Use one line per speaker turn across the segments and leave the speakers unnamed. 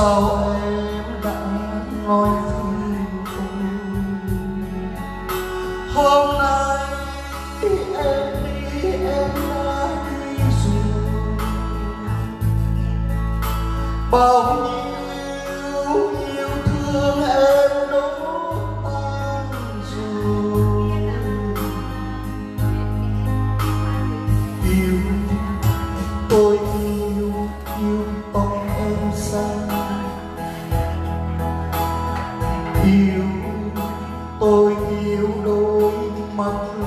sao em đã nói thương tôi hôm nay em đi em đã đi rồi. Bao nhiêu yêu thương em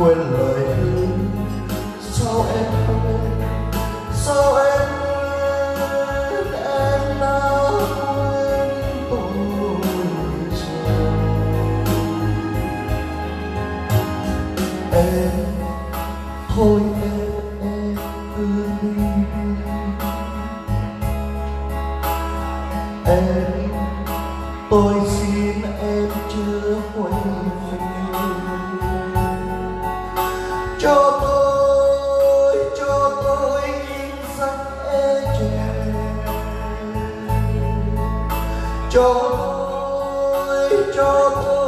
quên lời. cho tôi cho tôi kim sắc e chừng cho tôi cho tôi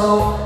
slow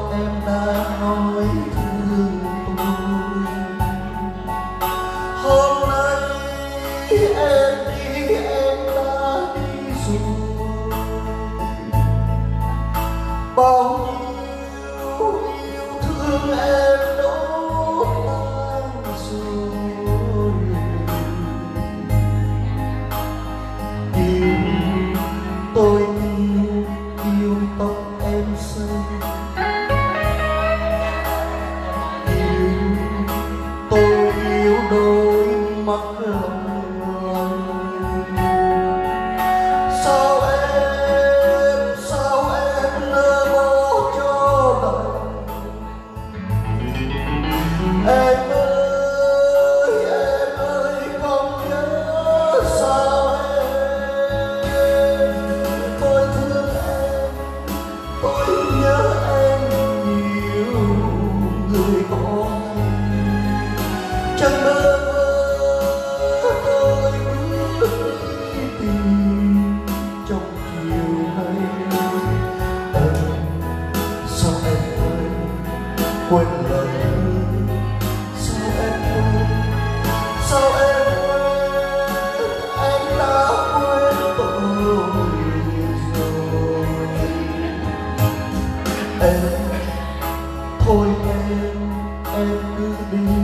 quên lời thương sao em quên sao em quên anh đã quên tôi rồi em thôi em em cứ đi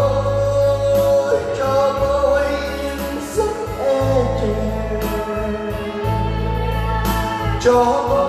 Oh.